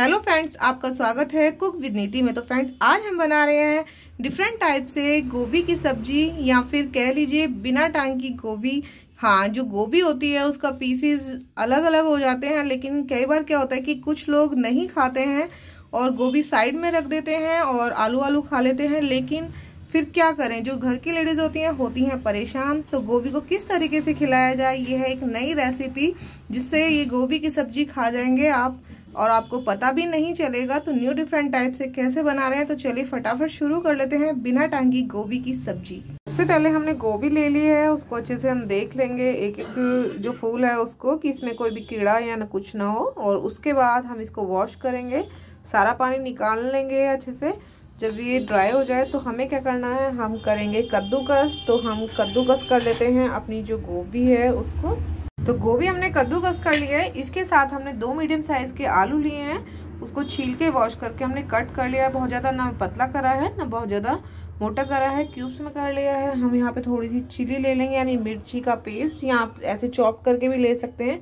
Hello friends आपका स्वागत है कुक विद नीति में। तो फ्रेंड्स आज हम बना रहे हैं डिफरेंट टाइप से गोभी की सब्ज़ी या फिर कह लीजिए बिना टांग की गोभी। हाँ जो गोभी होती है, उसका पीसेस अलग अलग हो जाते हैं, लेकिन कई बार क्या होता है कि कुछ लोग नहीं खाते हैं और गोभी साइड में रख देते हैं और आलू आलू खा लेते हैं, लेकिन फिर क्या करें? जो घर की लेडीज़ होती हैं होती हैं परेशान। तो गोभी को किस तरीके से खिलाया जाए ये है एक नई रेसिपी जिससे ये गोभी की सब्ज़ी खा जाएँगे आप। और आपको पता भी नहीं चलेगा तो न्यू डिफरेंट टाइप से कैसे बना रहे हैं तो चलिए फटाफट शुरू कर लेते हैं बिना टांगी गोभी की सब्ज़ी। सबसे पहले हमने गोभी ले ली है, उसको अच्छे से हम देख लेंगे। एक एक जो फूल है उसको कि इसमें कोई भी कीड़ा या ना कुछ ना हो, और उसके बाद हम इसको वॉश करेंगे। सारा पानी निकाल लेंगे अच्छे से। जब ये ड्राई हो जाए तो हमें क्या करना है, हम करेंगे कद्दूकस। तो हम कद्दूकस कर लेते हैं अपनी जो गोभी है उसको। तो गोभी हमने कद्दूकस कर लिया है। इसके साथ हमने दो मीडियम साइज़ के आलू लिए हैं। उसको छील के वॉश करके हमने कट कर लिया है। बहुत ज़्यादा ना पतला करा है, ना बहुत ज़्यादा मोटा करा है। क्यूब्स में कर लिया है। हम यहाँ पे थोड़ी सी चिली ले लेंगे, यानी मिर्ची का पेस्ट या आप ऐसे चॉप करके भी ले सकते हैं।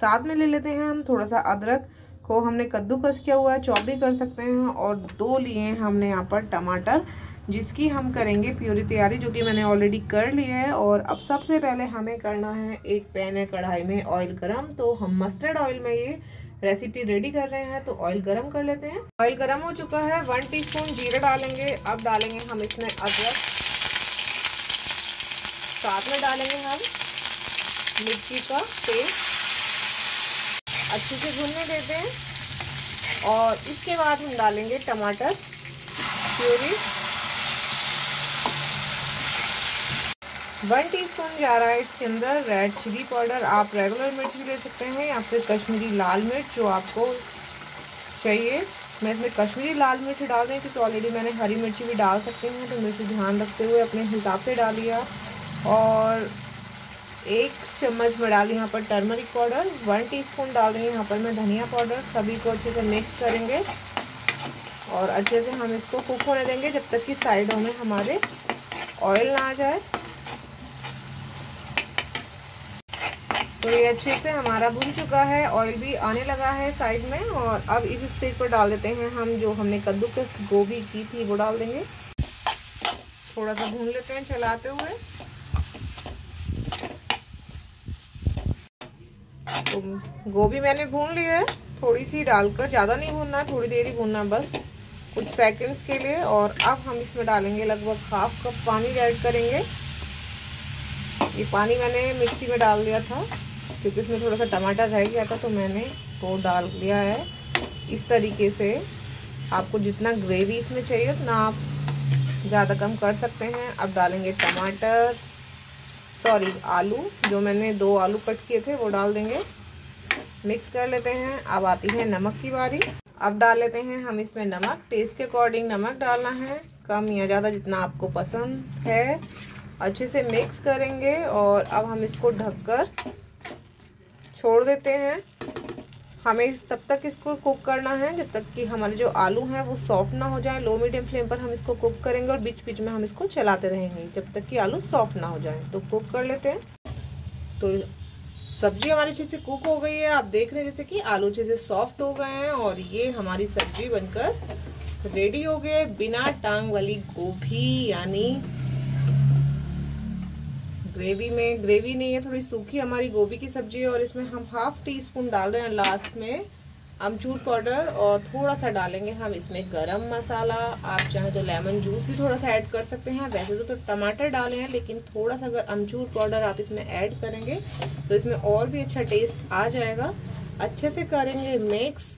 साथ में ले लेते हैं हम थोड़ा सा अदरक को। हमने कद्दूकस किया हुआ है चॉप भी कर सकते हैं। और दो लिए हैं हमने यहाँ पर टमाटर। जिसकी हम करेंगे प्यूरी तैयारी, जो कि मैंने ऑलरेडी कर ली है। और अब सबसे पहले हमें करना है एक पैन है कढ़ाई में ऑयल गरम। तो हम मस्टर्ड ऑयल में ये रेसिपी रेडी कर रहे हैं तो ऑयल गरम कर लेते हैं। ऑयल गरम हो चुका है वन टीस्पून जीरा डालेंगे। अब डालेंगे हम इसमें अदरक। साथ में डालेंगे हम मिर्ची का पेस्ट अच्छे से भूनने देते हैं। और इसके बाद हम डालेंगे टमाटर, प्यूरी। वन टीस्पून जा रहा है इसके अंदर रेड चिली पाउडर आप रेगुलर मिर्च भी ले सकते हैं या फिर कश्मीरी लाल मिर्च जो आपको चाहिए। मैं इसमें कश्मीरी लाल मिर्च डाल रही थी तो ऑलरेडी मैंने हरी मिर्ची भी डाल सकते हैं तो मिर्ची ध्यान रखते हुए अपने हिसाब से डालिए और एक चम्मच में डाली यहाँ पर टर्मरिक पाउडर वन टीस्पून डाल रही हूँ यहाँ पर मैं धनिया पाउडर सभी को अच्छे से मिक्स करेंगे। और अच्छे से हम इसको कुक होने देंगे जब तक कि साइडों में हमारे ऑयल ना आ जाए। तो ये अच्छे से हमारा भून चुका है ऑयल भी आने लगा है साइड में और अब इस स्टेज पर डाल देते हैं हम जो हमने कद्दू के गोभी की थी वो डाल देंगे। थोड़ा सा भून लेते हैं चलाते हुए। तो गोभी मैंने भून लिया है, थोड़ी सी डालकर, ज़्यादा नहीं भूनना, थोड़ी देर ही भूनना बस, कुछ सेकंड्स के लिए और अब हम इसमें डालेंगे लगभग हाफ़ कप पानी ऐड करेंगे। ये पानी मैंने मिक्सी में डाल दिया था। क्योंकि इसमें थोड़ा सा टमाटर रह गया था तो मैंने वो डाल दिया है। इस तरीके से आपको जितना ग्रेवी इसमें चाहिए, उतना आप ज़्यादा कम कर सकते हैं। अब डालेंगे टमाटर सॉरी आलू, जो मैंने दो आलू कट किए थे, वो डाल देंगे। मिक्स कर लेते हैं। अब आती है नमक की बारी। अब डाल लेते हैं हम इसमें नमक। टेस्ट के अकॉर्डिंग नमक डालना है। कम या ज़्यादा जितना आपको पसंद है। अच्छे से मिक्स करेंगे और अब हम इसको ढककर छोड़ देते हैं। हमें तब तक इसको कुक करना है, जब तक कि हमारे जो आलू हैं वो सॉफ्ट ना हो जाए लो मीडियम फ्लेम पर हम इसको कुक करेंगे और बीच बीच में हम इसको चलाते रहेंगे, जब तक कि आलू सॉफ्ट ना हो जाए। तो कुक कर लेते हैं। तो सब्ज़ी हमारी अच्छे से कुक हो गई है। आप देख रहे हैं जैसे कि आलू अच्छे से सॉफ्ट हो गए हैं और ये हमारी सब्ज़ी बनकर रेडी हो गई बिना टांग वाली गोभी, यानी ग्रेवी में ग्रेवी नहीं है थोड़ी सूखी हमारी गोभी की सब्ज़ी है और इसमें हम हाफ़ टी स्पून डाल रहे हैं लास्ट में अमचूर पाउडर और थोड़ा सा डालेंगे हम इसमें गरम मसाला। आप चाहे तो लेमन जूस भी थोड़ा सा ऐड कर सकते हैं। वैसे तो, तो टमाटर डाले हैं लेकिन थोड़ा सा अगर अमचूर पाउडर आप इसमें ऐड करेंगे तो इसमें और भी अच्छा टेस्ट आ जाएगा। अच्छे से करेंगे मिक्स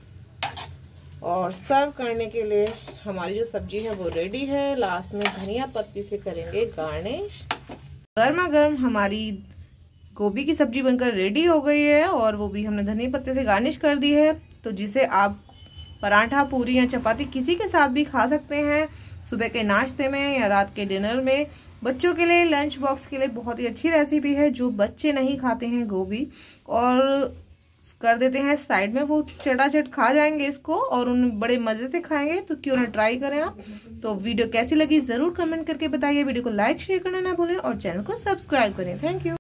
और सर्व करने के लिए हमारी जो सब्ज़ी है वो रेडी है। लास्ट में धनिया पत्ती से करेंगे गार्निश गर्मा गर्म हमारी गोभी की सब्ज़ी बनकर रेडी हो गई है और वो भी हमने धनिया पत्ते से गार्निश कर दी है। तो जिसे आप पराठा, पूरी या चपाती किसी के साथ भी खा सकते हैं, सुबह के नाश्ते में या रात के डिनर में। बच्चों के लिए लंच बॉक्स के लिए बहुत ही अच्छी रेसिपी है जो बच्चे नहीं खाते हैं गोभी। और कर देते हैं साइड में, वो चटाचट खा जाएँगे इसको और उन बड़े मज़े से खाएँगे तो क्यों ना ट्राई करें आप। तो वीडियो कैसी लगी ज़रूर कमेंट करके बताइए, वीडियो को लाइक, शेयर करना ना भूलें और चैनल को सब्सक्राइब करें। Thank you.